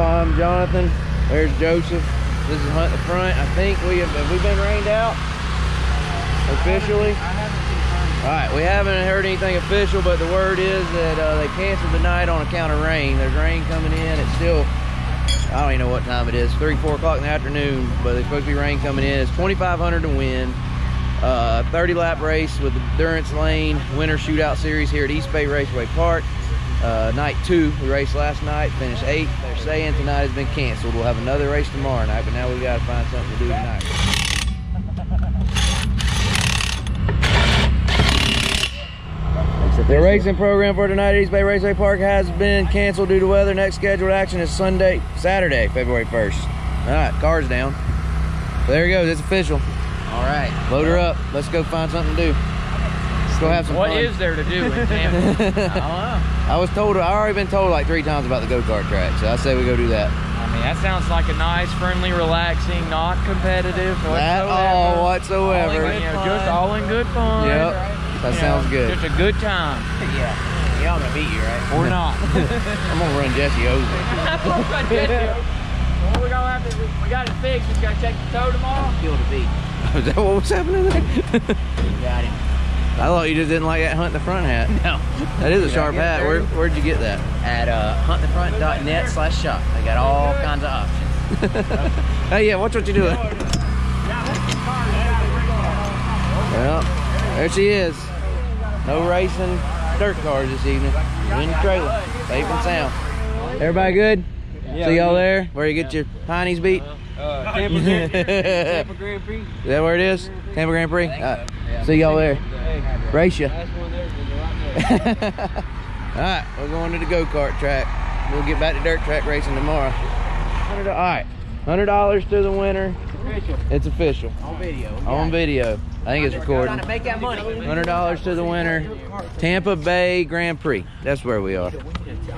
I'm Jonathan. There's Joseph. This is Hunt the Front. I think we have, have we been rained out officially? All right, we haven't heard anything official, but the word is that uh, they canceled the night on account of rain. There's rain coming in. It's still, I don't even know what time it is, 3, 4 o'clock in the afternoon, but there's supposed to be rain coming in. It's 2,500 to win. Uh, 30 lap race with the Durance Lane Winter Shootout Series here at East Bay Raceway Park. Uh, night two, we raced last night, finished eighth. They're saying tonight has been canceled. We'll have another race tomorrow night, but now we got to find something to do tonight. The racing program for tonight at East Bay Raceway Park has been canceled due to weather. Next scheduled action is Sunday, Saturday, February 1st. All right, car's down. So there he goes, it's official. All right. Load her up. Let's go find something to do. Let's go have some What fun. is there to do in Tampa? I don't know. I was told, I already been told like three times about the go-kart track, so I say we go do that. I mean, that sounds like a nice, friendly, relaxing, not competitive That all whatsoever. All in, you know, just all in good fun. Yep, that You sounds know, good. Just a good time. Yeah. Yeah, I'm gonna beat you, right? Or not. I'm gonna run Jesse over. well, we're gonna have to, we, we got it fixed. We just gotta check the toe tomorrow. Kill the beat. Is that what was happening there? You got him. I thought you just didn't like that hunt the front hat. No. That is a sharp hat. Where, dirty? where'd you get that? At uh, huntthefront.net slash shop. I got all kinds of options. Hey, yeah, watch what you're doing. Well, there she is. No racing dirt cars this evening. In the trailer, safe and sound. Everybody good? See y'all there? Where you get your heinies beat? Uh, Tampa Tampa Grand Prix. Is that where it is? Tampa Grand Prix? All right. See y'all there. Race ya. All right, we're going to the go-kart track. We'll get back to dirt track racing tomorrow. $100 All right, $100 to the winner. It's official. On video. On video. I think it's recording. Trying to make that money. $100 to the winner. Tampa Bay Grand Prix. That's where we are.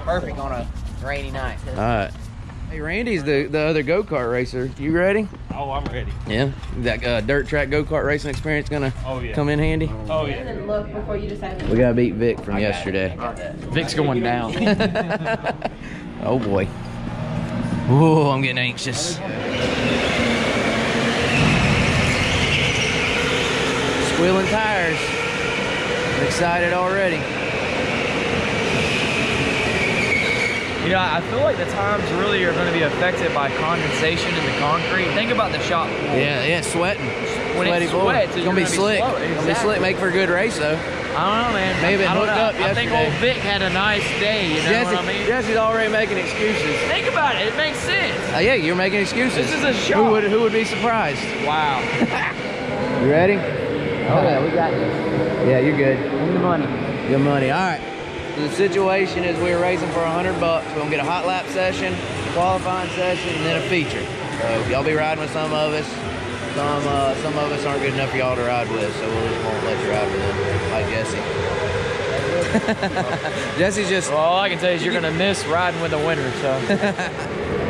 Perfect on a rainy night. All right. Hey, Randy's the, the other go-kart racer. You ready? Oh, I'm ready. Yeah. That uh, dirt track go-kart racing experience gonna Oh, yeah. come in handy? Oh, yeah. look before you decide. We gotta beat Vic from yesterday. Vic's going down. oh boy. Ooh, I'm getting anxious. Squealing tires. I'm excited already. You know, I feel like the times really are going to be affected by condensation in the concrete. Think about the shop floor. Yeah, yeah, sweating. When it Sweaty boy. sweats, It's gonna be gonna be slick. slow. Gonna be slick. Make for a good race though. I don't know, man. Maybe it I don't hooked know. up I think old Vic had a nice day. You know Jesse, what I mean? Jesse's already making excuses. Think about it. It makes sense. Uh, yeah, you're making excuses. This is a Who would who would be surprised? Wow. You ready? Oh yeah, we got you. Yeah, you're good. Give me the money. Good money. All right. So the situation is we're racing for 100 bucks. We're gonna get a hot lap session, qualifying session, and then a feature. So y'all be riding with some of us. Some uh, some of us aren't good enough for y'all to ride with, so we just won't let you ride with them, like Jesse. Jesse's just Well, all I can tell you is you're going to miss riding with the winner. So.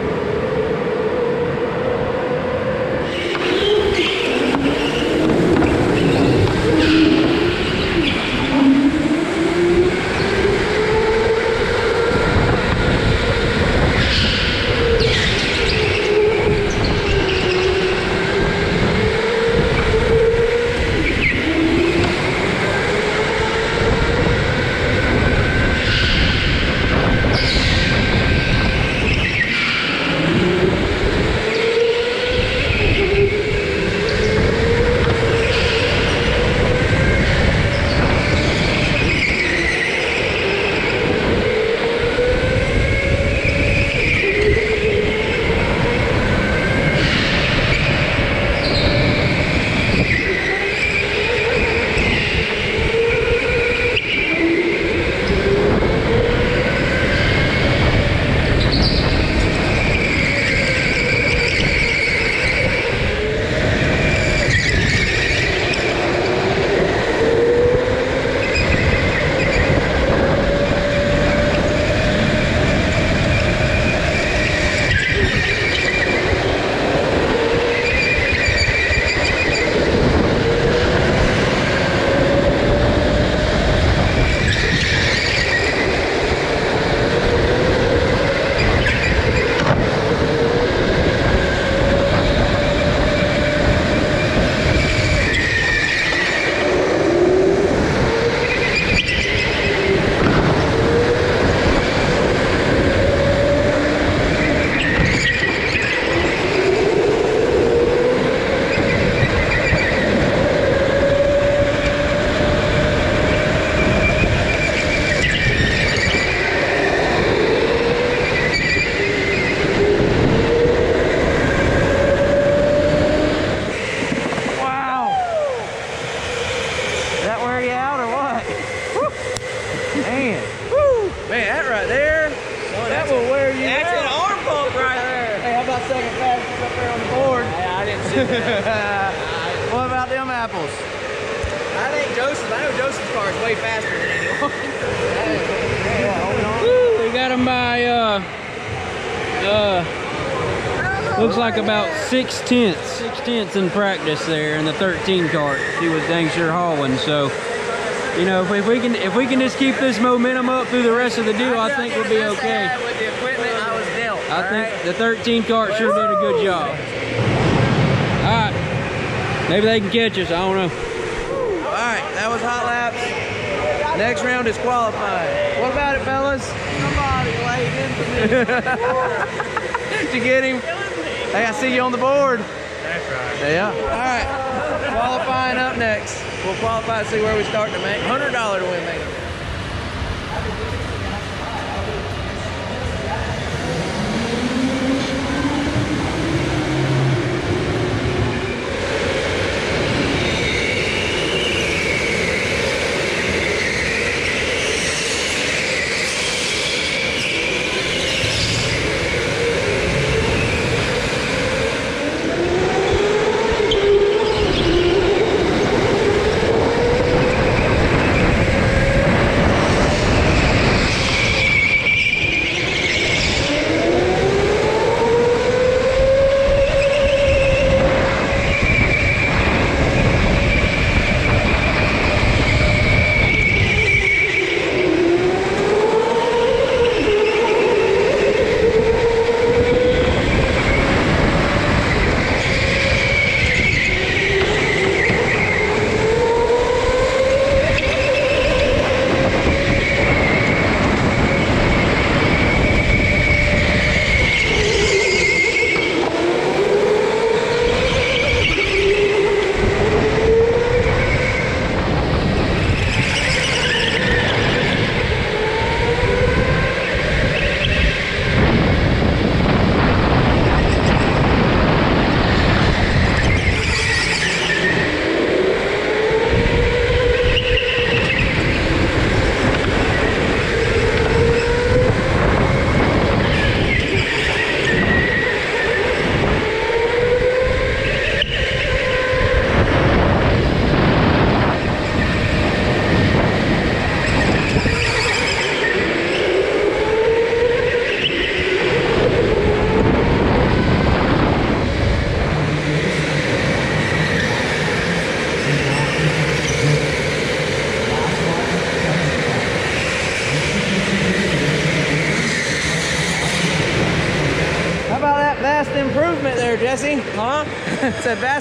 them apples? I think Joseph, I know Joseph's car is way faster than anyone. Woo, we got them by, uh, uh, looks like about six tenths, six tenths in practice there in the 13 cart. He was dang sure hauling, so. You know, if we, if we can if we can just keep this momentum up through the rest of the deal, I think we'll be okay. With the equipment I was dealt. I think the 13 cart sure did a good job. All right, maybe they can catch us. I don't know. All right, that was hot laps. Next round is qualifying. What about it, fellas? Somebody laid into me. Did you get him? Hey, I see you on the board. That's right. Yeah. All right, qualifying up next. We'll qualify to see where we start to make $100 to win, maybe.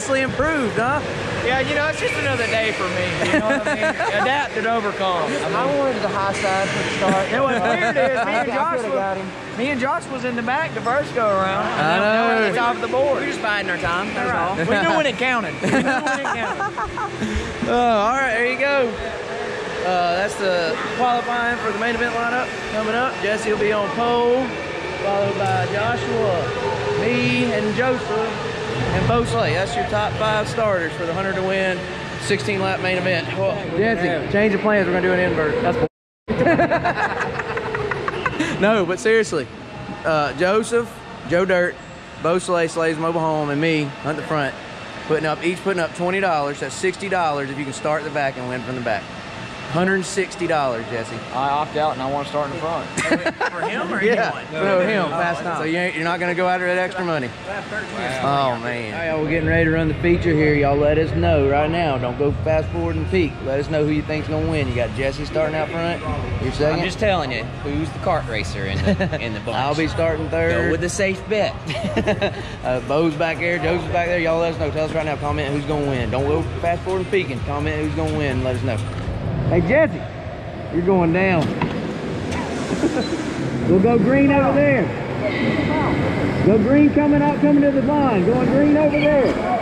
It's vastly improved, huh? Yeah, you know, it's just another day for me. You know what I mean? Adapt and overcome. I mean, I wanted the high side for the start. You know what's weird is me I- and I Josh was, got him. me and Josh was in the back the first go around. and I now- now we're know. at the top of the board. We're just biding our time. That's all. We knew when it counted. We knew when it counted. Oh, all right, there you go. Uh, that's the qualifying for the main event lineup coming up. Jesse will be on pole, followed by Joshua, me, and Joseph, and Bo Slay. That's your top five starters for the 100 to win 16 lap main event. Well, Jesse, change of plans. We're going to do an invert. That's no, but seriously, uh, Joseph, Joe Dirt, Bo Slay, Slay's Mobile Home, and me, Hunt the Front, putting up each putting up twenty dollars. That's sixty dollars if you can start the back and win from the back. Hundred and sixty dollars, Jesse. I opt out and I want to start in the front. For him or Yeah, anyone? no, him. Fast time. So you ain't, you're not gonna go out after that extra money. Oh man. All right, y'all, we're getting ready to run the feature here. Y'all let us know right now. Don't go fast forward and peek. Let us know who you think's gonna win. You got Jesse starting out front. You're second. I'm just telling you, who's the cart racer in the in the bunch? I'll be starting Go third. with the safe bet. uh, Bo's back there, Joseph's back there. Y'all let us know. Tell us right now. Comment who's gonna win. Don't go fast forward and peeking. Comment who's gonna win. Let us know. Hey Jesse, you're going down. we'll go green over there. Go green coming out, coming to the line. Going green over there.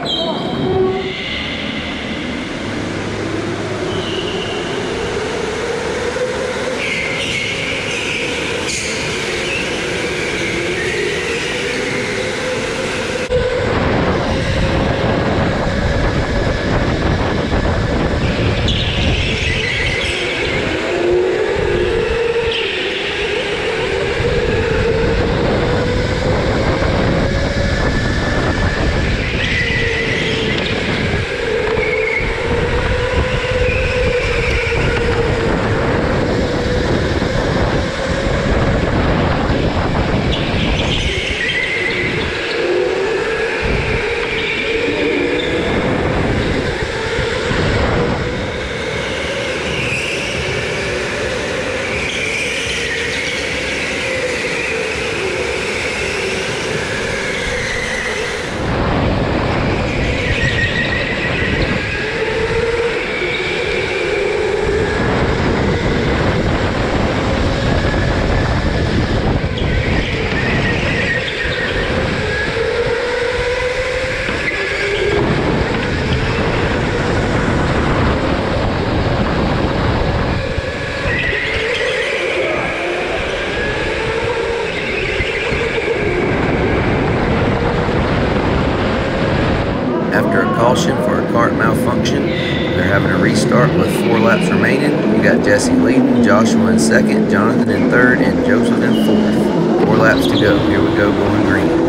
after a caution for a cart malfunction. They're having a restart with four laps remaining. We got Jesse leading, Joshua in second, Jonathan in third, and Joseph in fourth. Four laps to go. Here we go going green.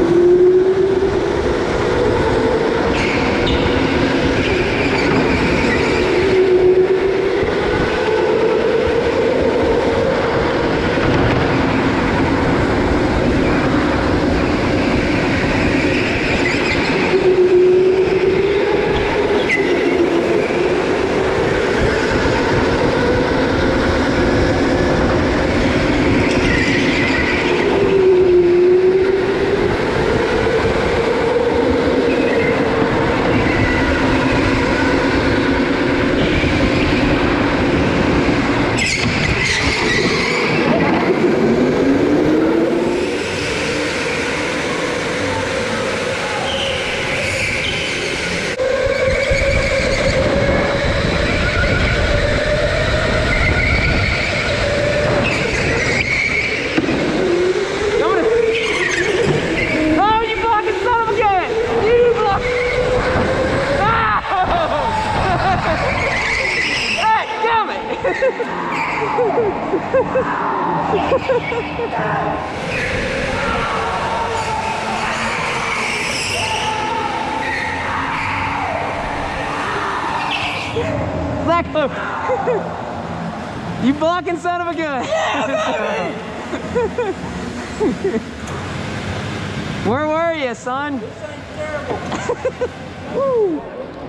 Black You blocking son of a gun! Where were you, son?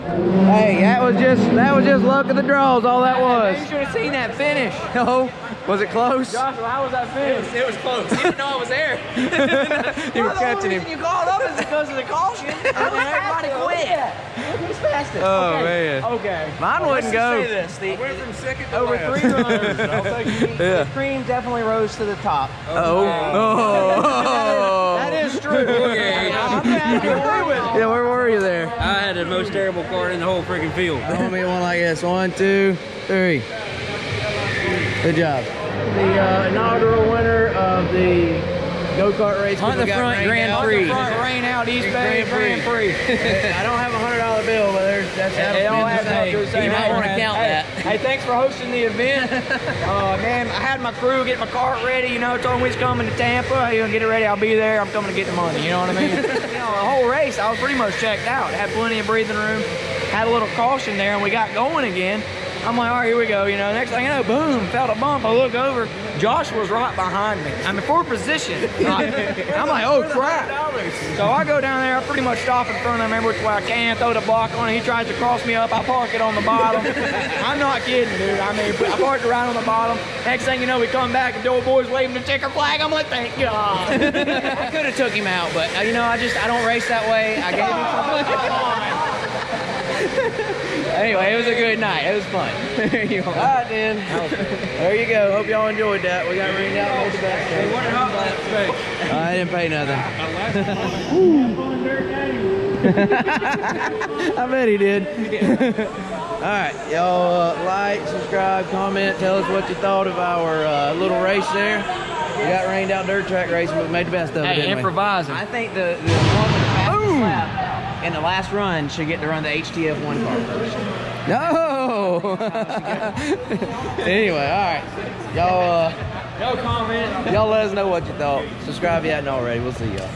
Hey, that was just that was just luck of the draws. All that was. You should have seen that finish. No, was it close? Joshua, how was that finish? It was, close. You didn't know I was there. You were catching him. you called up is because of the caution. I mean, everybody quit. Who's fastest? Oh okay. man, Okay. mine wouldn't Let's go. just say this. The, Went from second to over last. three runs, the, Yeah. the cream definitely rose to the top. Oh, oh. That is true. Okay. I'm gonna have to agree with it. Yeah, where were you there? I had the most terrible card in the whole freaking field. I want me one like this. One, two, three. Good job. The uh, inaugural winner of the go-kart race. Hunt the front Grand. Prix. Rain out East Bay Grand Prix. I don't have a hundred dollar bill, but there's that's It all it's adds up to the same. You might want to count that. Hey, thanks for hosting the event. uh, man, I had my crew get my cart ready. You know, told me he's coming to Tampa. Hey, get it ready. I'll be there. I'm coming to get the money. You know what I mean? you know, the whole race, I was pretty much checked out. Had plenty of breathing room. Had a little caution there, and we got going again. I'm like, all right, here we go. You know, next thing you know, boom, felt a bump. I look over, Josh was right behind me. I'm in fourth position. I'm like, oh crap. So I go down there, I pretty much stop in front of him every which way I can, throw the block on it. He tries to cross me up, I park it on the bottom. I'm not kidding, dude. I mean, I parked it right on the bottom. Next thing you know, we come back and the old boy's waving the checker flag. I'm like, thank God. I could have took him out, but uh, you know, I just I don't race that way. I gave him. Anyway, it was a good night. It was fun. There you All are. then. There you go. Hope y'all enjoyed that. We got rained out most of that. What did Hot Laps? I didn't pay nothing. I bet he did. All right, y'all uh, like, subscribe, comment, tell us what you thought of our uh, little race there. We got rained out dirt track racing, but we made the best of it, Hey, didn't we? improvising. I think the, the one with the fastest lap in the last run should get to run the HTF one car first. No. anyway, all right, y'all. Uh, No comment. y'all let us know what you thought. Subscribe if you hadn't already. We'll see y'all.